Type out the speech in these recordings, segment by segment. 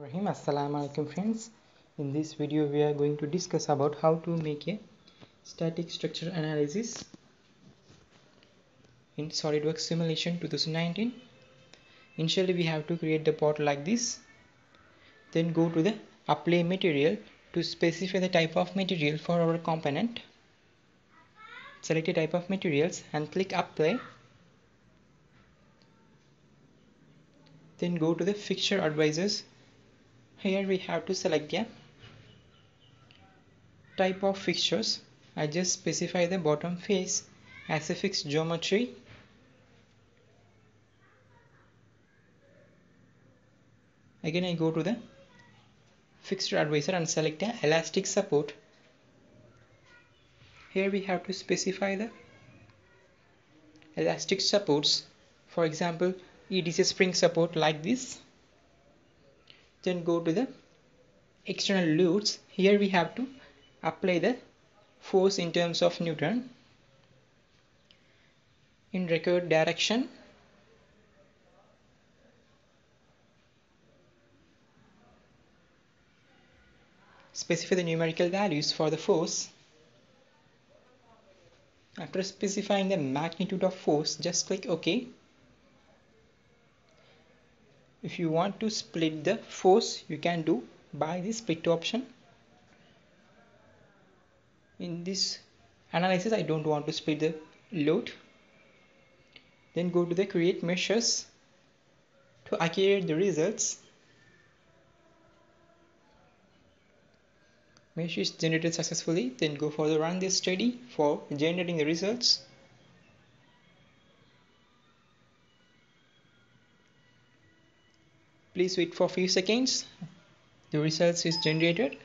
Rahim Assalamu alaikum friends. In this video we are going to discuss about how to make a static structure analysis in SolidWorks simulation 2019 initially we have to create the part like this then go to the apply material to specify the type of material for our component select a type of materials and click apply then go to the fixture advisors here we have to select a type of fixtures. I just specify the bottom face as a fixed geometry. Again I go to the fixture advisor and select a elastic support. Here we have to specify the elastic supports. For example it is a spring support like this then go to the external loads here we have to apply the force in terms of Newton in required direction. Specify the numerical values for the force. After specifying the magnitude of force just click OK if you want to split the force you can do by the split option. In this analysis I don't want to split the load. Then go to the create measures to accurate the results. Mesh generated successfully then go for the run this study for generating the results please wait for few seconds. The results is generated.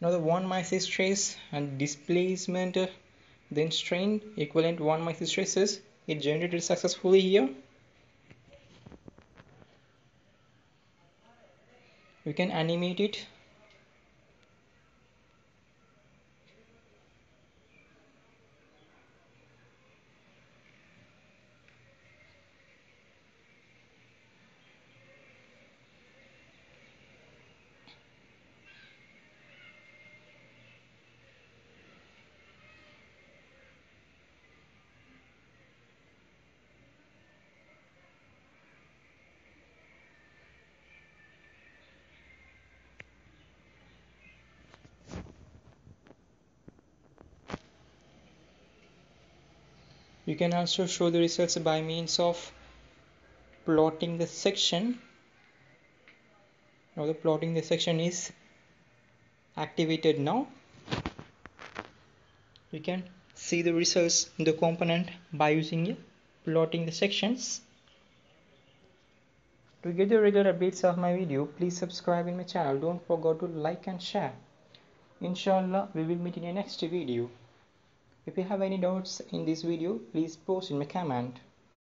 Now the von Mises stress and displacement uh, then strain equivalent von Mises stresses it generated successfully here. We can animate it You can also show the results by means of plotting the section. Now the plotting the section is activated now. You can see the results in the component by using plotting the sections. To get the regular updates of my video, please subscribe in my channel. Don't forget to like and share. Inshallah, we will meet in the next video. If you have any doubts in this video, please post in my comment.